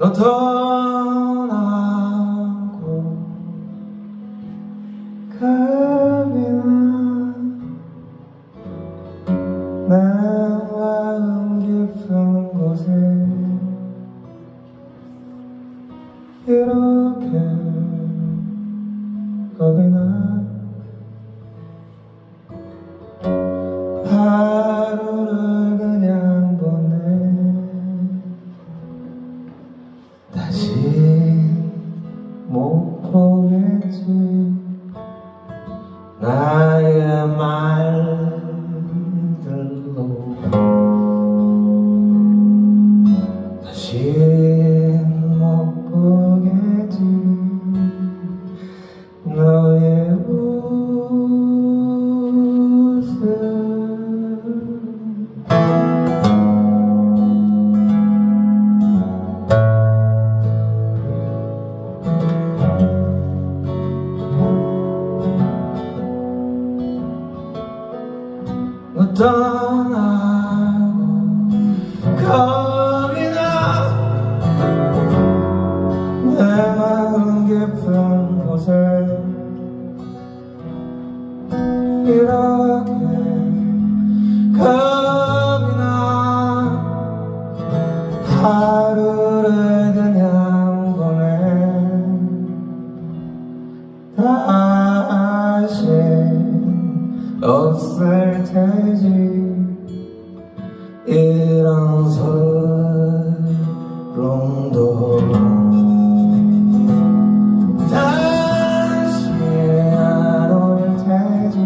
너 떠나고 가면 다시 못 보겠지 떠나고 겁이 나내 마음 깊은 곳을 이렇게 겁이 나 하루 이런 서름도 다시 안올 테지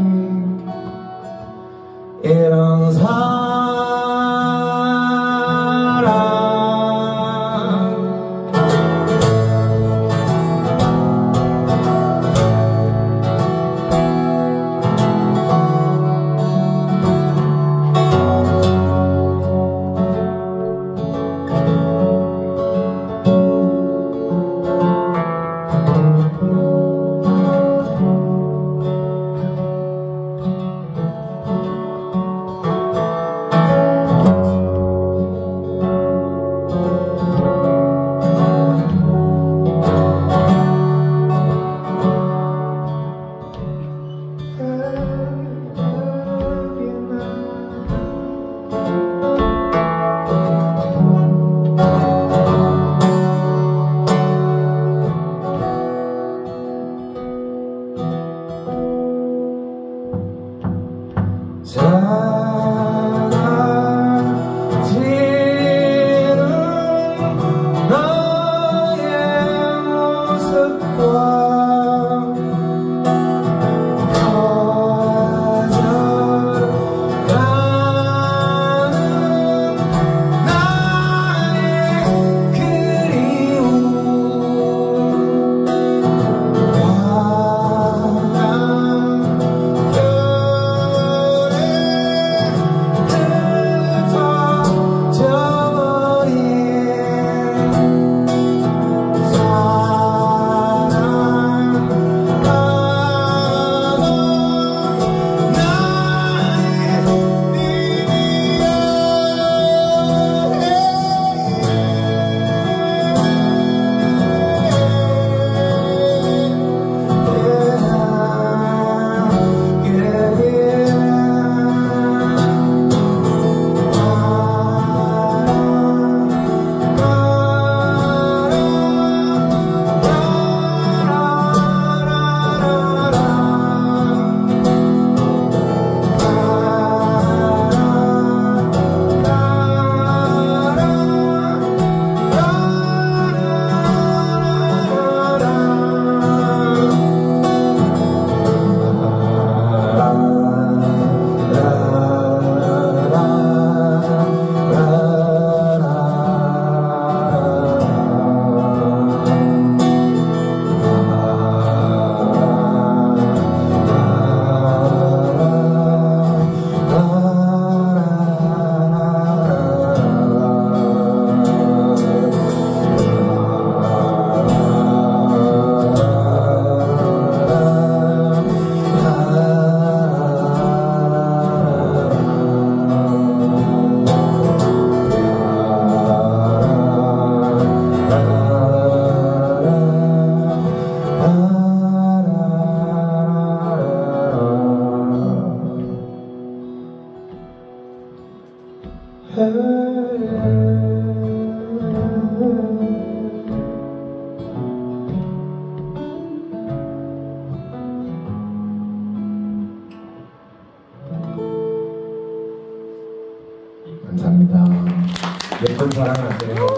감사합니다. 예쁜 사랑 하세요.